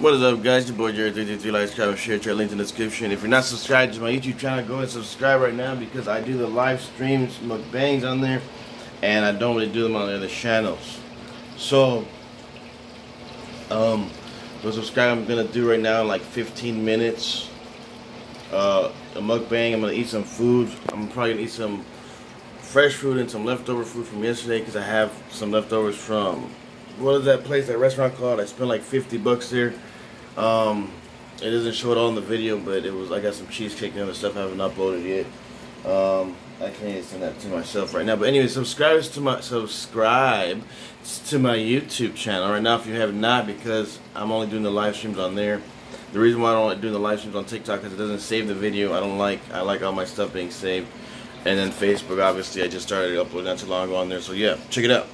What is up, guys? Your boy Jarred 33 Like, subscribe, share. Check link in the description. If you're not subscribed to my YouTube channel, go and subscribe right now because I do the live streams, mukbangs on there, and I don't really do them on the other channels. So, um, the subscribe I'm gonna do right now in like 15 minutes. Uh, a mukbang. I'm gonna eat some food. I'm probably gonna eat some fresh food and some leftover food from yesterday because I have some leftovers from what is that place, that restaurant called? I spent like 50 bucks there. Um, it doesn't show it all in the video, but it was. I got some cheesecake and other stuff I haven't uploaded yet. Um, I can't send that to myself right now. But anyway, subscribe to my subscribe to my YouTube channel right now if you have not, because I'm only doing the live streams on there. The reason why I don't like doing the live streams on TikTok is it doesn't save the video. I don't like. I like all my stuff being saved. And then Facebook, obviously, I just started uploading not too long ago on there. So yeah, check it out.